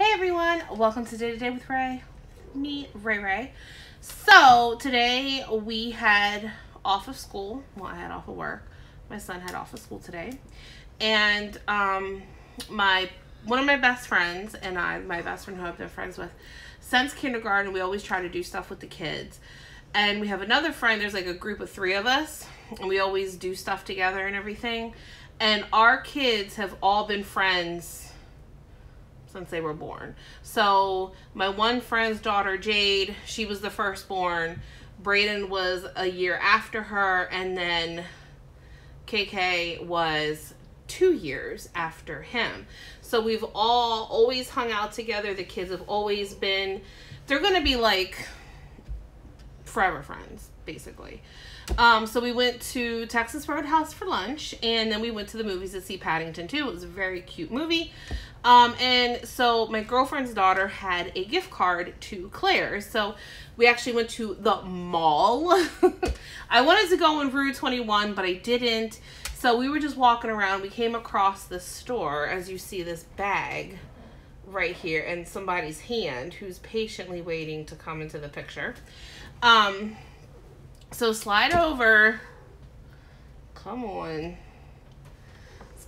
Hey everyone, welcome to Day to Day with Rae. Me, Rae Rae. So today we had off of school. Well, I had off of work. My son had off of school today, and um, my one of my best friends and I, my best friend who I've been friends with since kindergarten, we always try to do stuff with the kids. And we have another friend. There's like a group of three of us, and we always do stuff together and everything. And our kids have all been friends since they were born. So my one friend's daughter, Jade, she was the firstborn. Braden was a year after her, and then KK was two years after him. So we've all always hung out together. The kids have always been, they're going to be like forever friends, basically. Um, so we went to Texas Roadhouse for lunch, and then we went to the movies to see Paddington 2. It was a very cute movie. Um, and so my girlfriend's daughter had a gift card to Claire's. So we actually went to the mall. I wanted to go in Rue 21, but I didn't. So we were just walking around. We came across the store, as you see this bag right here, and somebody's hand who's patiently waiting to come into the picture. Um, so slide over. Come on.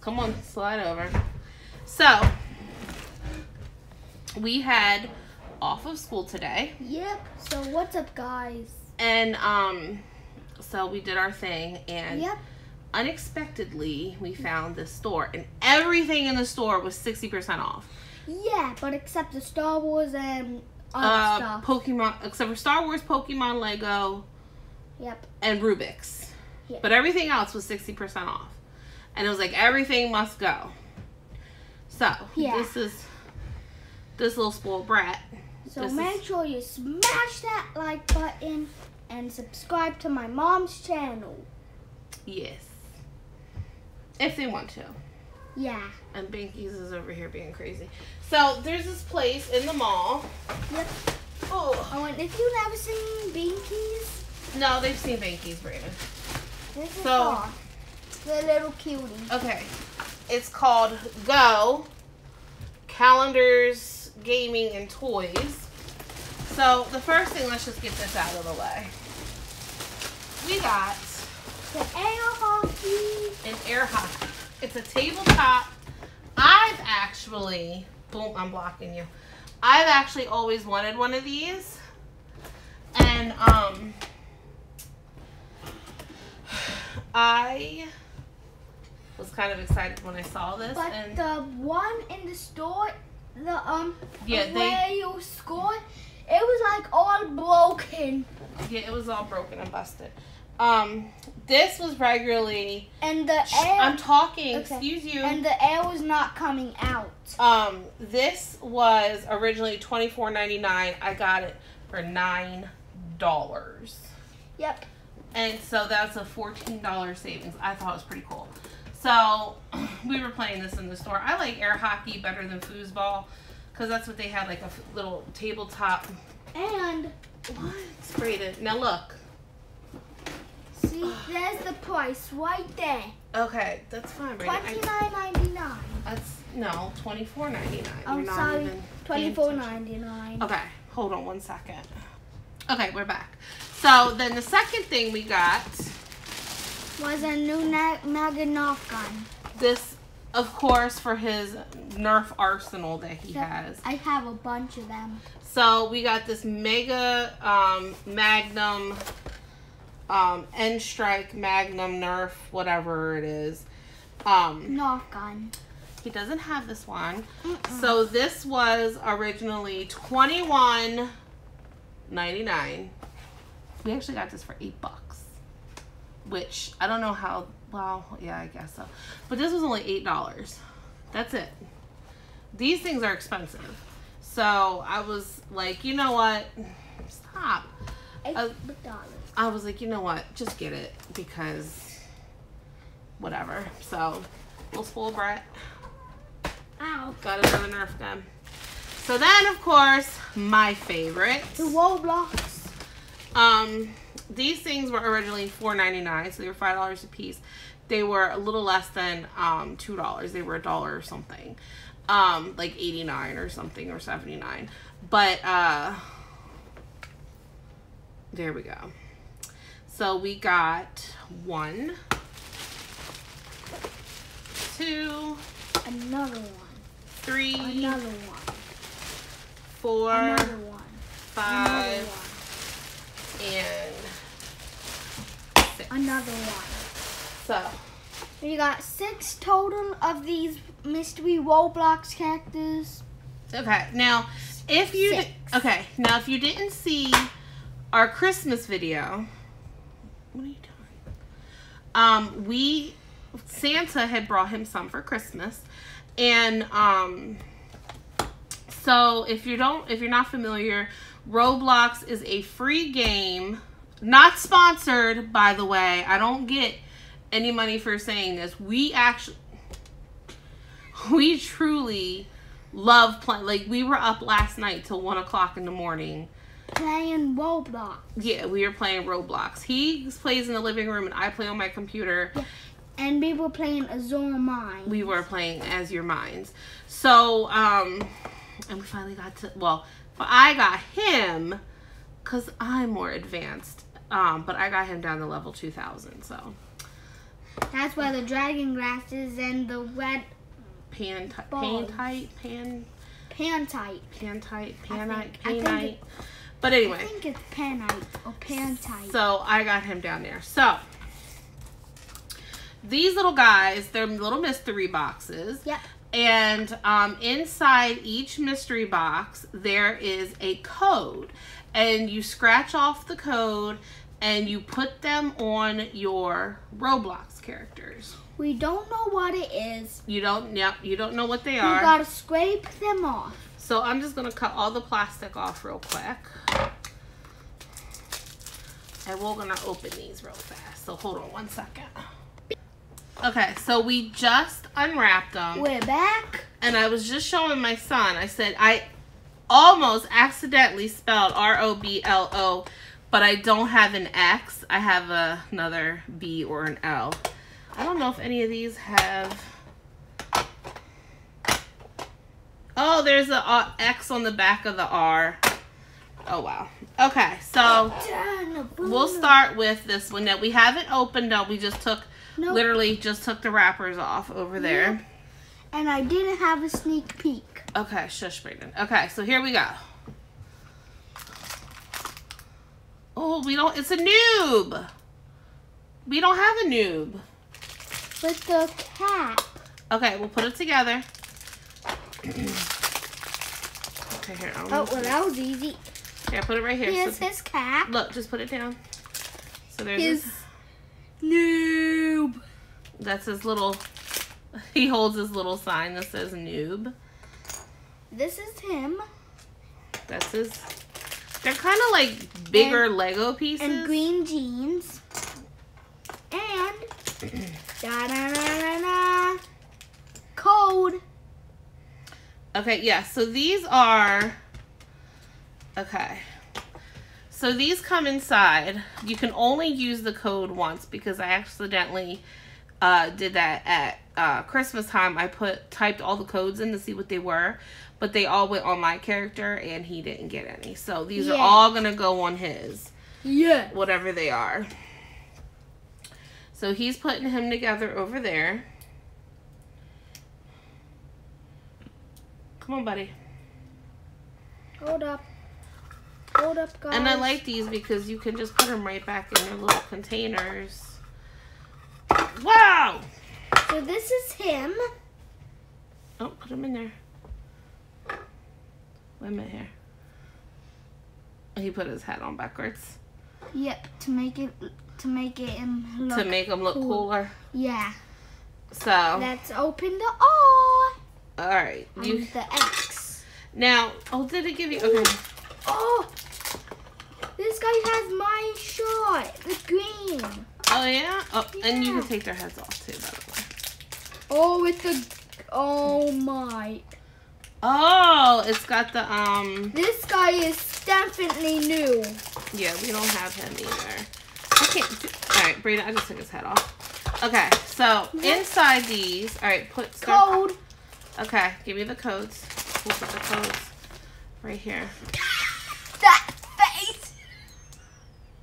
Come on, slide over. So, we had off of school today. Yep. So what's up, guys? And um so we did our thing and Yep. unexpectedly we found this store and everything in the store was 60% off. Yeah, but except the Star Wars and other Uh stuff. Pokemon except for Star Wars, Pokemon, Lego, Yep. and Rubik's. Yeah. But everything else was 60% off. And it was like everything must go. So, Yeah. this is this little spoiled brat. So this is- make sure you smash that like button and subscribe to my mom's channel. Yes. If they want to. Yeah. And Binkies is over here being crazy. So there's this place in the mall. Yep. Oh Oh, and if you've never seen Binkies, no, they've seen Binkies, Brayden. this is So-. The little cutie. Okay. It's called Go Calendars, Gaming, and Toys. So the first thing, let's just get this out of the way. We got The air hockey. an air hockey. It's a tabletop. I've actually, boom, I'm blocking you. I've actually always wanted one of these. And um I was kind of excited when I saw this But and the one in the store, the um, Yeah, they- where you scored, it was like all broken, yeah, it was all broken and busted. Um this was regularly and the air, I'm talking, Okay. excuse you. and the air was not coming out. Um, this was originally twenty four ninety nine. I got it for nine dollars, Yep. And so that's a fourteen dollar savings. I thought it was pretty cool. So we were playing this in the store. I like air hockey better than foosball because that's what they had like a little tabletop. And What? Sprayed it. Now look. see, there's the price right there. Okay, that's fine, Brandon. Twenty nine ninety nine. that's no twenty four ninety nine. I'm sorry, twenty four ninety nine. Okay, hold on one second. Okay, we're back. So then the second thing we got, Was a new Maganov gun. this, of course, for his Nerf arsenal that he Yep. has. I have a bunch of them. So we got this Mega um, Magnum, um, N Strike Magnum Nerf, whatever it is. Um, Nerf gun. he doesn't have this one. Mm-mm. So this was originally twenty one ninety nine. We actually got this for eight bucks, which I don't know how. Well, yeah, I guess so. But this was only eight dollars. That's it. These things are expensive, so I was like, you know what? Stop. Eight Uh, dollars. I was like, you know what? Just get it because whatever. So, little spoiled brat. Ow. Got another Nerf gun. So then, of course, my favorite. The Roblox. Um, these things were originally $4.99, so they were five dollars a piece. They were a little less than um two dollars. They were a dollar or something. um, like 89 or something or 79. But uh, there we go. So we got one, two, Another one. three, Another one. Four. Five, and six. Another one. So We got six total of these mystery Roblox characters. okay, now if you di- Six. okay now if you didn't see our Christmas video, what are you doing? Um, we Santa had brought him some for Christmas, and um, so if you don't if you're not familiar, Roblox is a free game, not sponsored by the way. I don't get any money for saying this. We actually we truly love playing. Like we were up last night till one o'clock in the morning. Playing Roblox. Yeah, we were playing Roblox. He plays in the living room, and I play on my computer. And we were playing Azure Mine. We were playing Azure Mines. So, um, and we finally got to. Well, I got him because I'm more advanced. Um, but I got him down to level two thousand. So That's why the dragon glasses and the red pan, ti- pan Balls. tight, pan, pan type. pan tight, I panite, think- I think panite. it- But I think it's panite or pan type. So I got him down there. So these little guys, they're little mystery boxes. Yep. And um, inside each mystery box, there is a code. And you scratch off the code and you put them on your Roblox characters. We don't know what it is. You don't, yep, you don't know what they are. You gotta scrape them off. So I'm just gonna cut all the plastic off real quick. And we're gonna open these real fast. So hold on one second. Okay, so we just unwrapped them. We're back. And I was just showing my son. I said I almost accidentally spelled R O B L O, but I don't have an X. I have a, another B or an L. I don't know if any of these have. Oh, there's an uh, X on the back of the R. Oh wow. Okay, so we'll start with this one that we haven't opened up. We just took Nope. literally just took the wrappers off over there. And I didn't have a sneak peek. Okay, shush, Brayden. Okay, so here we go. Oh, we don't. It's a noob. We don't have a noob. With the cap. Okay, we'll put it together. okay, here. I'll Oh, well, that was easy. Yeah, put it right here. Here's So- his cap. look, just put it down. So there's His his, noob. That's his little. He holds his little sign that says noob. This is him. That's his. They're kind of like bigger Lego pieces. And green jeans. And da da da da da. Code. Okay, yeah, so these are okay. So these come inside. You can only use the code once because I accidentally uh, did that at uh, Christmas time. I put typed all the codes in to see what they were, but they all went on my character and he didn't get any. So these are all gonna go on his, Yeah. whatever they are. So he's putting him together over there. Come on, buddy. Hold up. Hold up, guys. And I like these because you can just put them right back in their little containers. Wow! So this is him. Oh, put him in there. Wait a minute here. He put his hat on backwards Yep. To make it to make it him look. to make him look cool. cooler. yeah. So, Let's open the R all right. You the X. now. Oh, did it give you? Okay. Oh. This guy has my shirt. The green. Oh yeah. Oh, and you can take their heads off too. By the way. Oh, with the. Oh my. Oh, it's got the um. This guy is definitely new. Yeah, we don't have him either. I can't. Do, all right, Brina, I just took his head off. Okay, so inside these, all right, put start, Code. Okay, give me the codes. We'll put the codes right here. That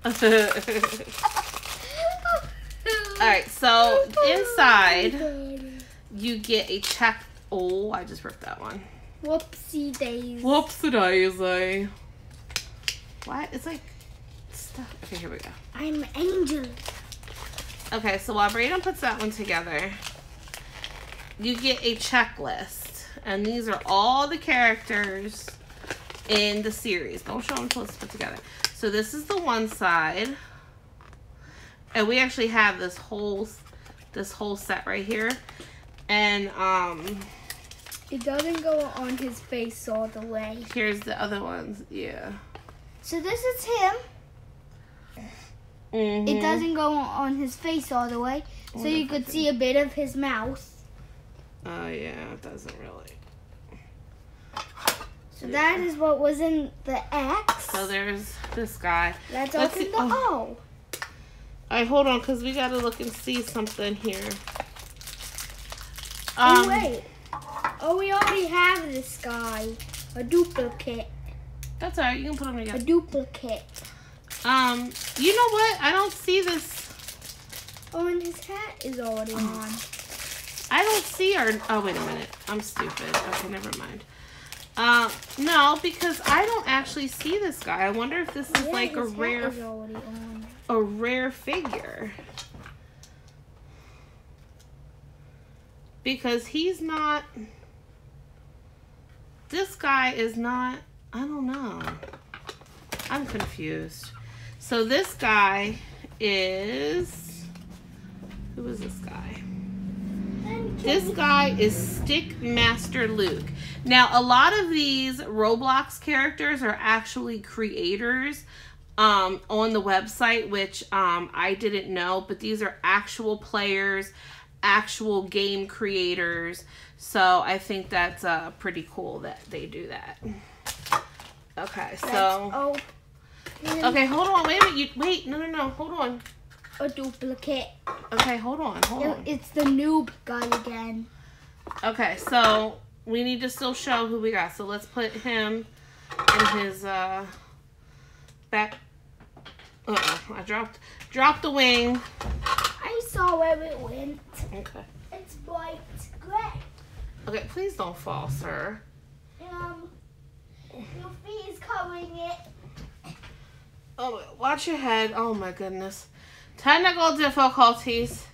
face. All right, so inside you get a check. Oh, I just ripped that one. Whoopsie days. Whoopsie daisy. What? It's like stuff. Okay, here we go. I'm Angel. Okay, so while Braden puts that one together, you get a checklist. And these are all the characters in the series. Don't show them until it's put together. So this is the one side. And we actually have this whole this whole set right here. And um It doesn't go on his face all the way. here's the other ones. Yeah. So this is him. Mhm. It doesn't go on his face all the way. So you could see a bit of his mouth. Oh yeah, it doesn't really. So that is what was in the X. So there's this guy. Let's, let's open see- the oh. O. All right, hold on, cause we gotta look and see something here. Oh Um, wait. Oh, we already have this guy. A duplicate. That's all right. You can put them A duplicate. Um, you know what? I don't see this. Oh, and his hat is already on. I don't see our. Oh wait a minute. I'm stupid. Okay, never mind. Um, no, because I don't actually see this guy. I wonder if this is Yeah, like a rare, is already on. A rare figure. Because he's not. This guy is not. I don't know. I'm confused. So this guy is. Who is this guy? This guy is Stickmasterluke. Now, a lot of these Roblox characters are actually creators um, on the website, which um, I didn't know, but these are actual players, actual game creators. So I think that's uh, pretty cool that they do that. Okay, so. oh, Okay, hold on. Wait a minute. You, wait, no, no, no. Hold on. a duplicate. Okay, hold on. Hold on. It's the noob guy again. Okay, so we need to still show who we got. So let's put him in his uh back. Uh oh, I dropped dropped the wing. I saw where it went. Okay. It's bright gray. Okay, please don't fall, sir. Um, your feet is covering it. Oh, watch your head. Oh my goodness. Technical difficulties.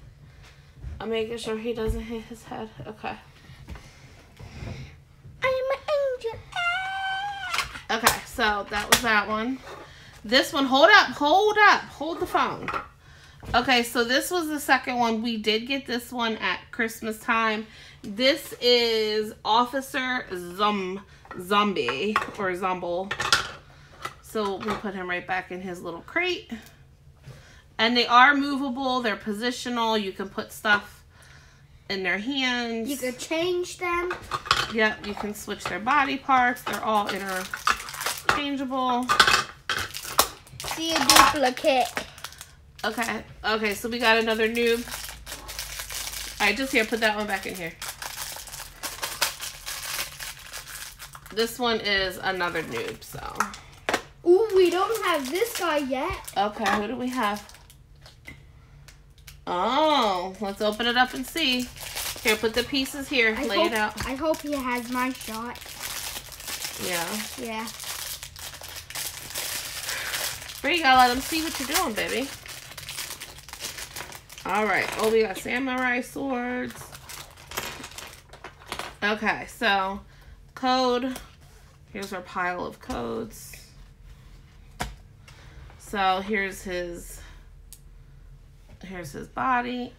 I'm making sure he doesn't hit his head. Okay. I'm an angel. Okay, so that was that one. This one, hold up, hold up, hold the phone. Okay, so this was the second one. We did get this one at Christmas time. This is Officer Zum Zombie or Zumble. So we put him right back in his little crate. And they are movable, they're positional. You can put stuff in their hands. You could change them. Yep, you can switch their body parts. They're all interchangeable. See a duplicate. Okay, okay, so we got another noob. All right, just here, put that one back in here. This one is another noob, so. Ooh, we don't have this guy yet. Okay, who do we have? Oh, let's open it up and see. Here, put the pieces here. I Lay hope, it out. I hope he has my shot. Yeah. Yeah. But you gotta let them see what you're doing, baby. All right. Oh, we got samurai swords. Okay, so code. Here's our pile of codes. So here's his. Here's his body.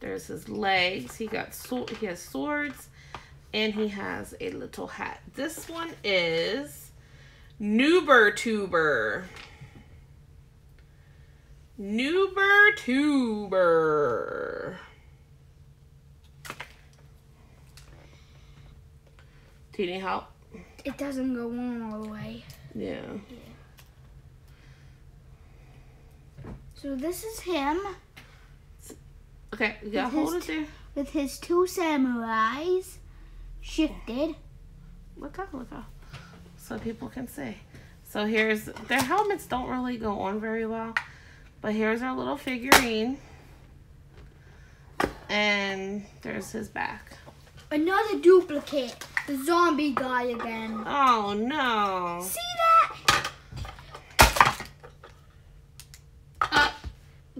There's his legs. He got sword. He has swords, and he has a little hat. This one is Noober Tuber. Noober Tuber. Do you need help? It doesn't go on all the way. Yeah. So this is him. Okay, you gotta hold it there. with his two samurais shifted. Look up, look up. So people can see. So here's, their helmets don't really go on very well. But here's our little figurine. And there's his back. Another duplicate. The zombie guy again. Oh no. See that? Uh,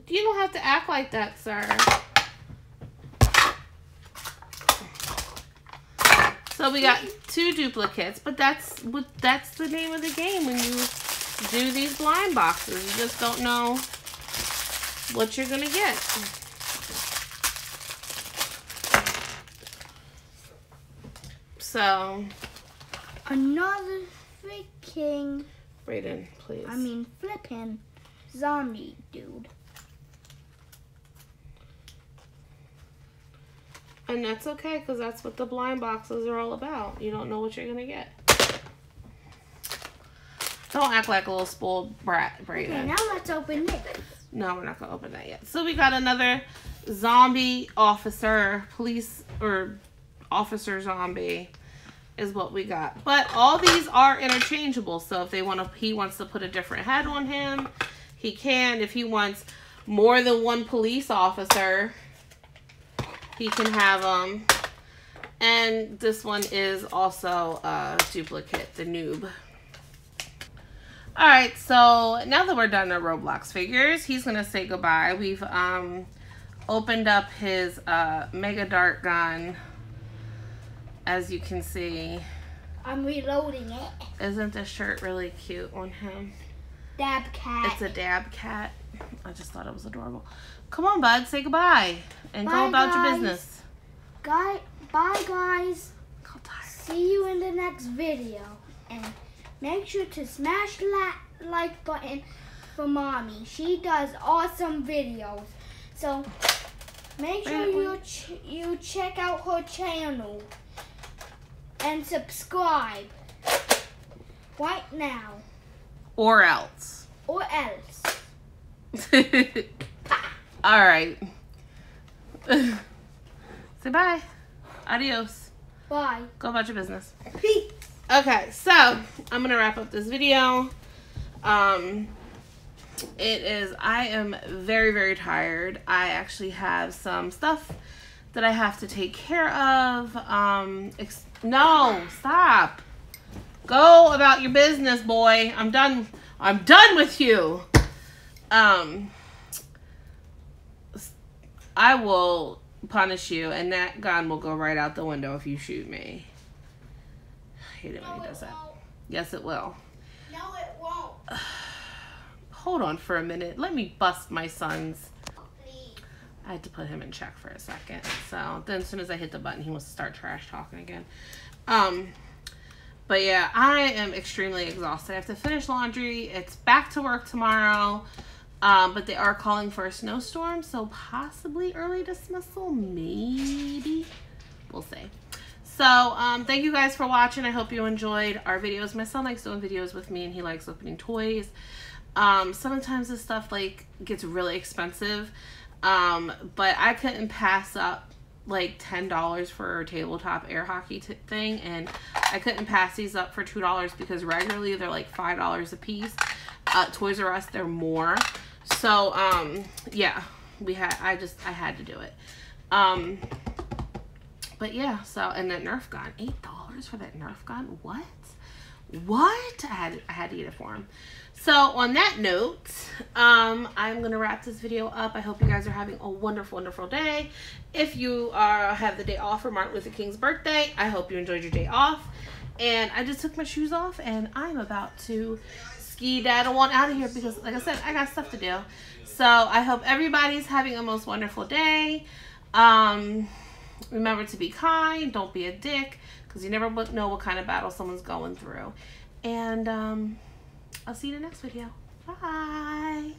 you don't have to act like that, sir. So we got two duplicates, but that's what that's the name of the game when you do these blind boxes. You just don't know what you're gonna get. So, Another freaking, Brayden, please. I mean, flipping zombie dude. And that's okay because that's what the blind boxes are all about. You don't know what you're gonna get. Don't act like a little spoiled brat, Brayden. Okay, now let's open this. No, we're not gonna open that yet. So we got another zombie officer, police or officer zombie is what we got. But all these are interchangeable. So if they want to, he wants to put a different head on him, he can. If he wants more than one police officer, he can have them. And this one is also a duplicate, the noob. All right, so now that we're done our Roblox figures, he's gonna say goodbye. We've um opened up his uh mega dart gun. As you can see, I'm reloading it. isn't this shirt really cute on him? Dab cat. It's a dab cat. I just thought it was adorable. Come on, bud, say goodbye and Bye, go about your business. Guy, bye guys. See you in the next video. And make sure to smash that like button for mommy. She does awesome videos. So make sure you ch- you check out her channel and subscribe right now Or else. or else. All right. Say bye. Adios. Bye. Go about your business. Peace. Okay, so I'm gonna wrap up this video. Um, it is. I am very very tired. I actually have some stuff that I have to take care of. Um, ex- no, stop. Go about your business, boy. I'm done. I'm done with you. Um, I will punish you, and that gun will go right out the window if you shoot me. I hate it when he does that. Yes, it will. No, it won't. Hold on for a minute. Let me bust my son's. Please. I had to put him in check for a second. So then, as soon as I hit the button, he wants to start trash talking again. Um, but yeah, I am extremely exhausted. I have to finish laundry. It's back to work tomorrow. Um, but they are calling for a snowstorm, so possibly early dismissal, maybe. We'll see. So, um, thank you guys for watching. I hope you enjoyed our videos. My son likes doing videos with me, and he likes opening toys. Um, sometimes this stuff like gets really expensive, um, but I couldn't pass up like ten dollars for a tabletop air hockey thing, and I couldn't pass these up for two dollars because regularly they're like five dollars a piece. Uh, Toys R Us they're more. So um, yeah, we had I just I had to do it. Um, but yeah, so and that Nerf gun, eight dollars for that Nerf gun. What? What? I had I had to get it for him. So on that note, um, I'm gonna wrap this video up. I hope you guys are having a wonderful, wonderful day. If you are have the day off for Martin Luther King's birthday, I hope you enjoyed your day off. And I just took my shoes off and I'm about to ski daddle want out of here because like I said, I got stuff to do. So I hope everybody's having a most wonderful day. Um, remember to be kind, don't be a dick, because you never know what kind of battle someone's going through. And um, I'll see you in the next video. Bye.